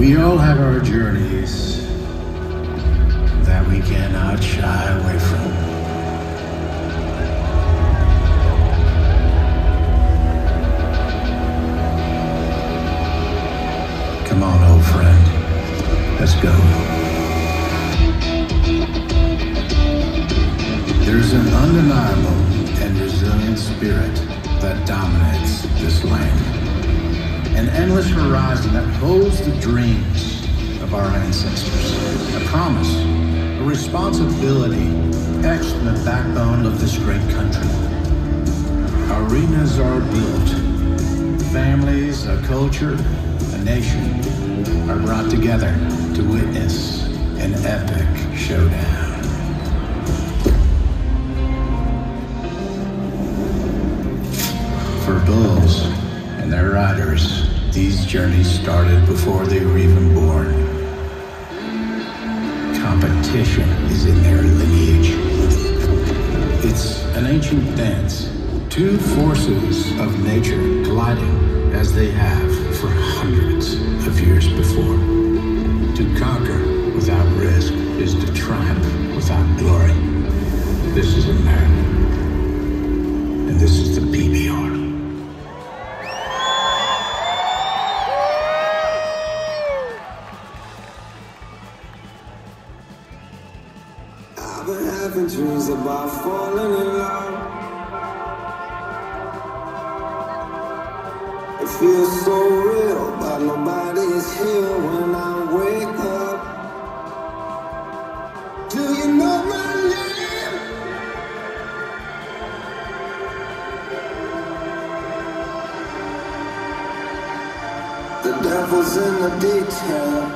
We all have our journeys that we cannot shy away from. Come on, old friend. Let's go. There's an undeniable and resilient spirit that dominates this land. An endless horizon that holds the dreams of our ancestors. A promise, a responsibility etched in the backbone of this great country. Arenas are built. Families, a culture, a nation are brought together to witness an epic showdown. For bulls and their riders, these journeys started before they were even born. Competition is in their lineage. It's an ancient dance. Two forces of nature colliding as they have for hundreds of years before. To conquer without risk is to triumph without glory. This is America. And this is the PBR. Been having dreams about falling in love. It feels so real, but nobody is here when I wake up. Do you know my name? The devil's in the detail.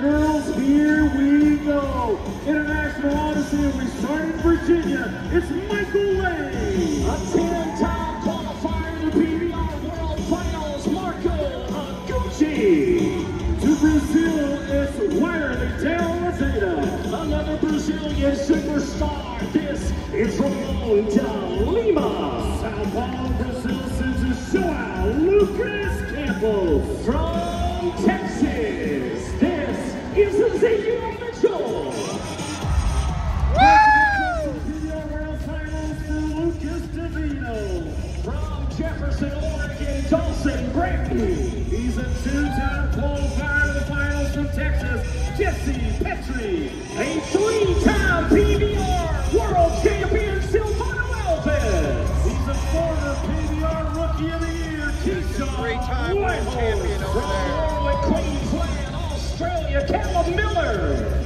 Girls, here we go. International Odyssey, and we start in Virginia. It's Michael Lane. A 10-time qualifier in the PBR World Finals, Marco Eguchi. To Brazil, it's Wirely Del Zeta. Another Brazilian superstar. This is Ramon de Lima. Sao Paulo, Brazil sends Joao Lucas Campbell. Jesse Petrie, a three-time PBR World Champion, Silvano Alves. He's a former PBR Rookie of the Year, Keyshawn three-time world champion over From there. Warwick, Queensland, Australia, Callum Miller.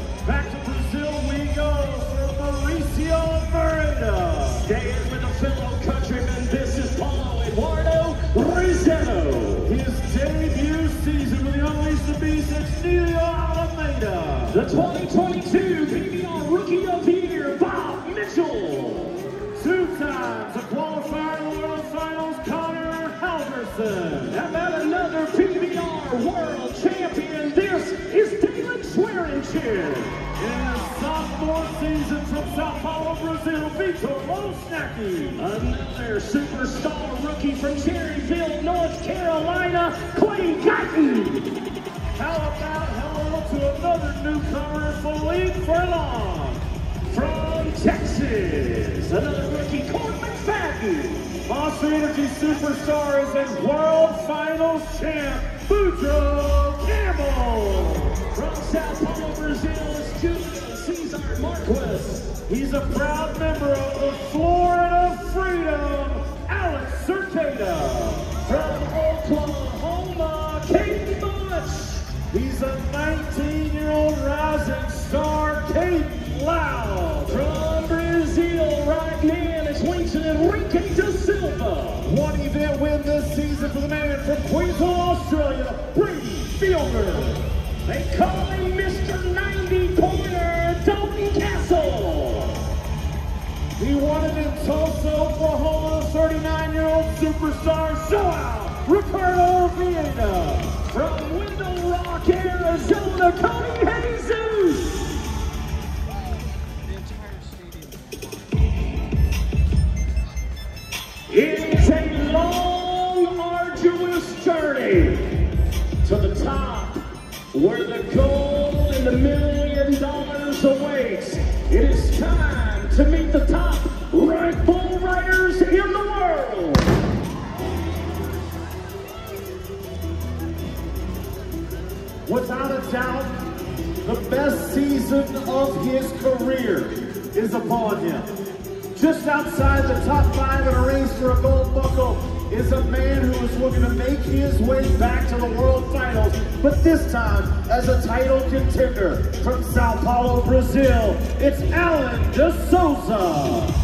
2022 PBR Rookie of the Year, Bob Mitchell. Two times the qualifier World Finals, Connor Halverson. How about another PBR World Champion? This is David Swearingen. In sophomore season from Sao Paulo, Brazil, Vitor Osnacki. Another superstar rookie from Cherryville, North Carolina, Clay Guyton. How about hello to another newcomer, Philippe Furlong from Texas. Another rookie, Court McFadden. Monster Energy Superstar is in World Finals champ, Boudreaux Campbell. From Sao Paulo, Brazil is Julio Cesar Marquez. He's a proud member of the Florida Freedom, Alex Cercada. Queensland, Australia, Brady Fielder. They call him Mr. 90 Pointer, Dalton Kasel. He won it in Tulsa, Oklahoma, 39-year-old superstar Joao Ricardo Vieira. From Window Rock, Arizona, Cody It is time to meet the top ranked bull riders in the world. Without a doubt, the best season of his career is upon him. Just outside the top five in a race for a gold buckle is a man who is looking to make his way back to the world finals, but this time as a title contender from Sao Paulo, Brazil. It's Alan de Souza.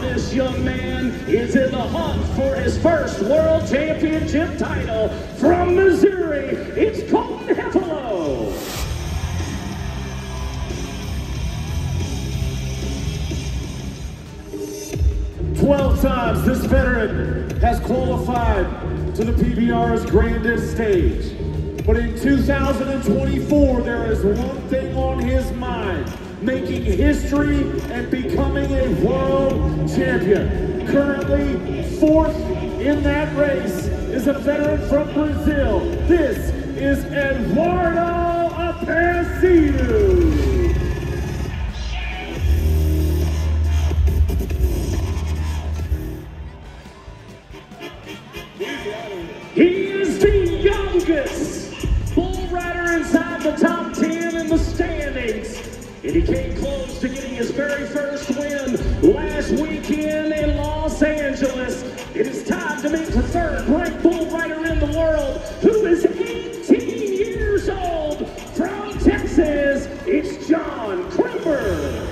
This young man is in the hunt for his first world championship title from Missouri. It's Colton Heffalo. 12 times this veteran has qualified to the PBR's grandest stage. But in 2024, there is one thing on his mind, making history and becoming a world champion. Currently fourth in that race is a veteran from Brazil. This is Eduardo Aparecido. He is the youngest bull rider inside the top 10 in the standings. And he came close to getting his very first win last weekend in Los Angeles. It is time to meet the third ranked bull rider in the world who is 18 years old from Texas. It's John Crimber.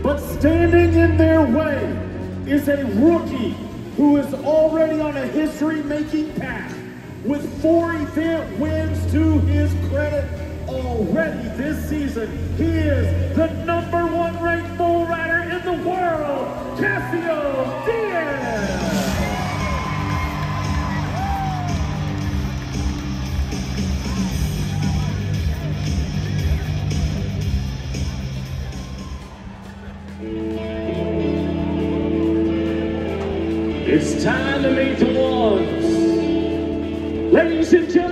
But standing in their way is a rookie who is already on a history-making path with four event wins to his credit already this season. He is the number one ranked bull rider in the world, Cassio Dias. It's time to meet the ones. Ladies and gentlemen,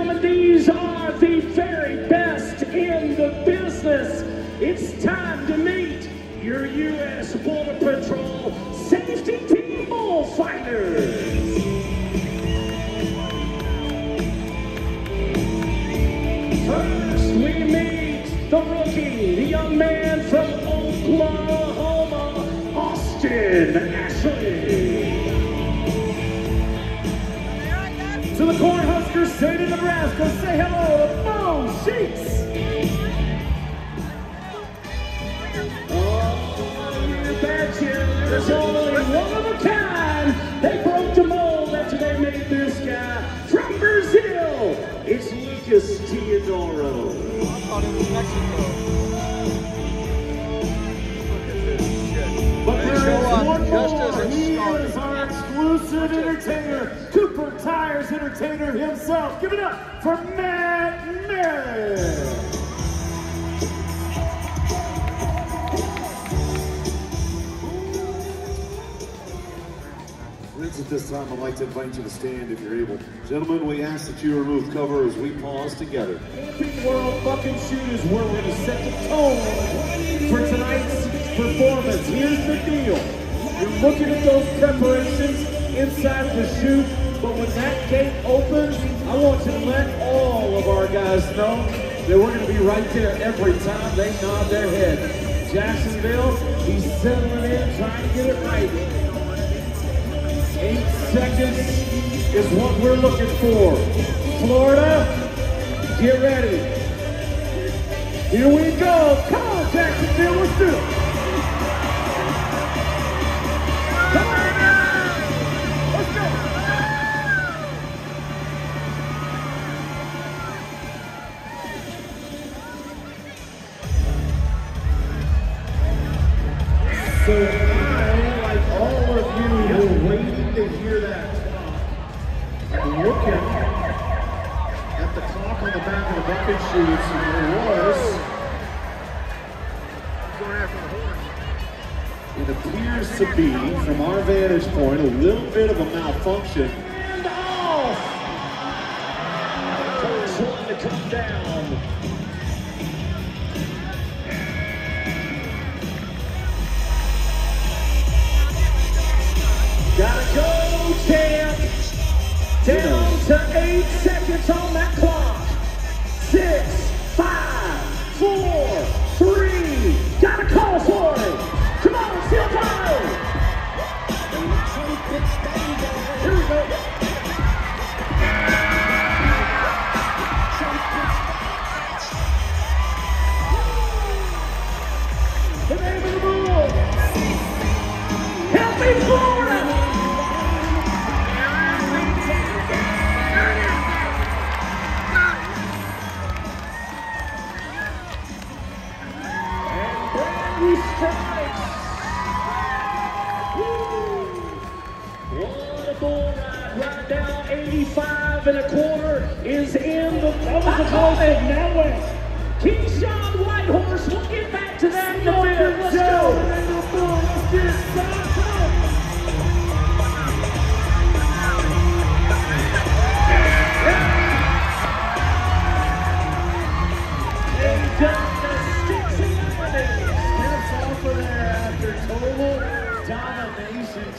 Only one of a kind. They broke the mold after they made this guy. From Brazil, it's Lucas Teodoro. I thought was Mexico. But there is one more. He is our exclusive entertainer, Cooper Tires entertainer himself. Give it up for Matt Merritt. Friends, at this time, I'd like to invite you to stand if you're able. Gentlemen, we ask that you remove cover as we pause together. Camping World Bucket Shoot where we're going to set the tone for tonight's performance. Here's the deal. You're looking at those preparations inside the chute, but when that gate opens, I want you to let all of our guys know that we're going to be right there every time they nod their head. Jacksonville, he's settling in, trying to get it right. Eight seconds is what we're looking for. Florida, get ready. Here we go. Come on, Jacksonville, let's do it. Appears to be, from our vantage point, a little bit of a malfunction. And off! Clock's one to come down. Gotta go, champ. Down to eight seconds on that clock. Eighty-five and a quarter is in the, that was the close Now West. Keyshawn Whitehorse, we'll get back to that in a minute. Let's go.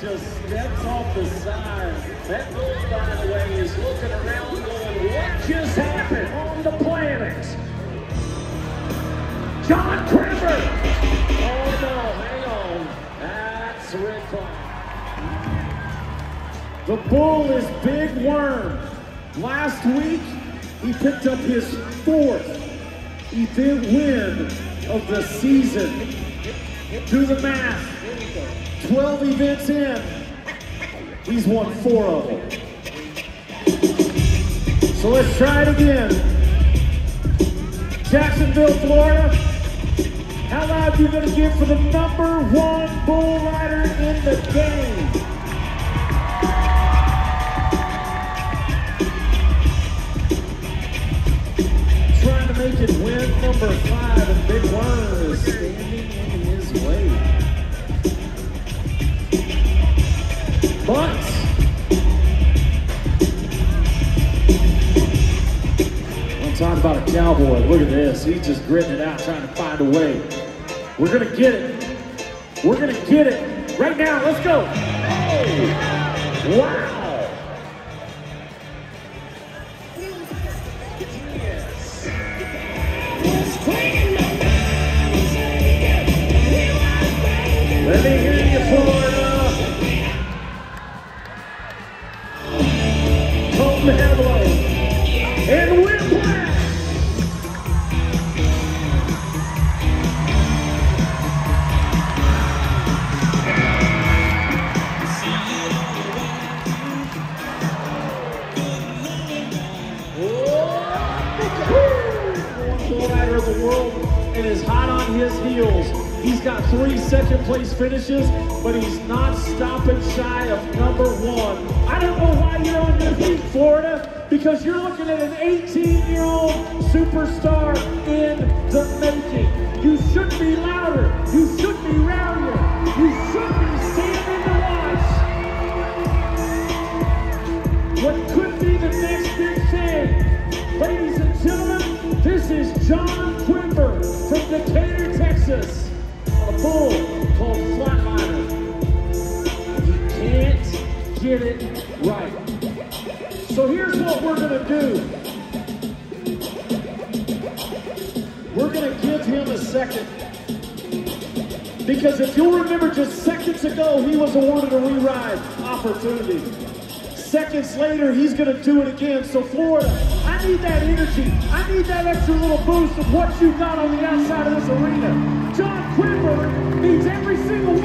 Just steps off the side. That bull, by the way, is looking around going, what just happened on the planet? John Crimber. Oh no, hang on. That's red flag. The bull is Big Worm. Last week, he picked up his fourth event win of the season. Do the math. 12 events in, he's won four of them. So let's try it again. Jacksonville, Florida. How loud are you gonna give for the number one bull rider in the game? Trying to make it win number five, and Big Worm But I'm talking about a cowboy. Look at this. He's just gritting it out, trying to find a way. We're gonna get it. We're gonna get it right now. Let's go. Oh, wow. And is hot on his heels. He's got three second place finishes, but he's not stopping shy of number one. I don't know why you're on defeat, Florida, because you're looking at an 18-year-old superstar in the making. You should be louder. You should be rowdier. You should be standing to watch what could be the next big thing. Ladies and gentlemen, this is John Crimber from Decatur, Texas, a bull called Flatliner. He can't get it right. So here's what we're gonna do. We're gonna give him a second. Because if you'll remember just seconds ago, he was awarded a re-ride opportunity. Seconds later, he's going to do it again. So, Florida, I need that energy. I need that extra little boost of what you got on the outside of this arena. John Crimber needs every single